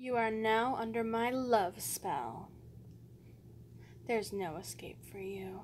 You are now under my love spell. There's no escape for you.